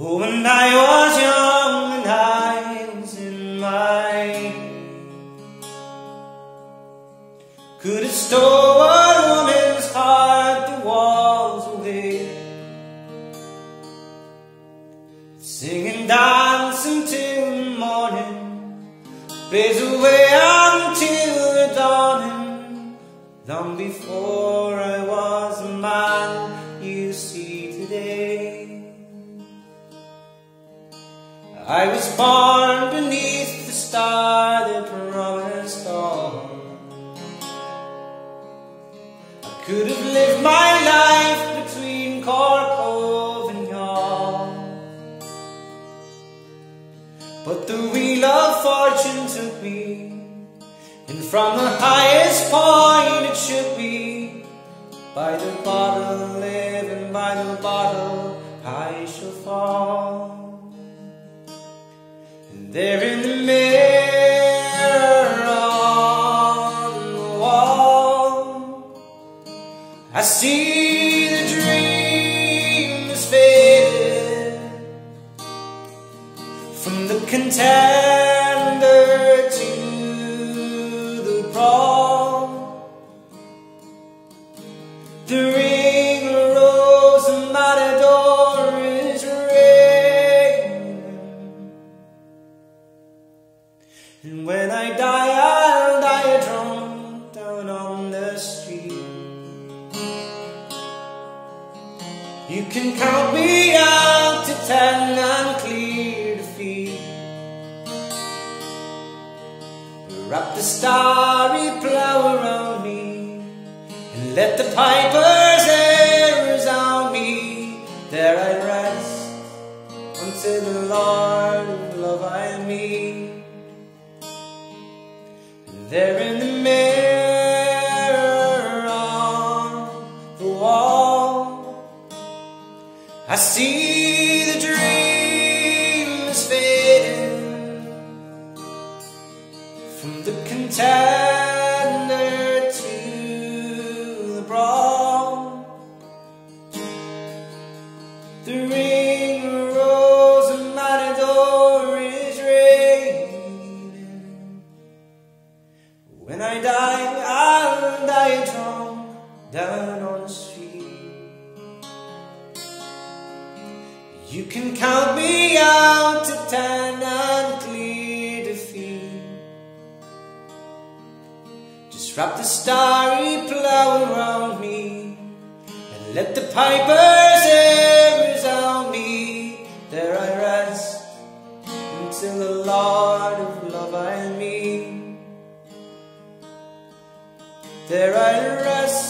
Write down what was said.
Oh, when I was young and I was in my Could have stole a woman's heart the walls away Singing, dancing till the morning Plays away until the dawning. Long before I was a man I was born beneath the star that promised all. I could have lived my life between Cork and Youghal. But the wheel of fortune took me, and from the highest point it should be. By the bottle living by the bottle I shall fall. There in the mirror on the wall I see the dream is faded From the contender when I die, I'll die drunk down on the street. You can count me out to ten and clear the defeat. Wrap the starry plow around me and let the pipers air resound me. There I rest until the Lord The ring rose and matador is raining when I die, I'll die drunk down on the street. You can count me out to ten and clear defeat. Just wrap the starry plow around me and let the pipers air until the Lord of love I meet. There I rest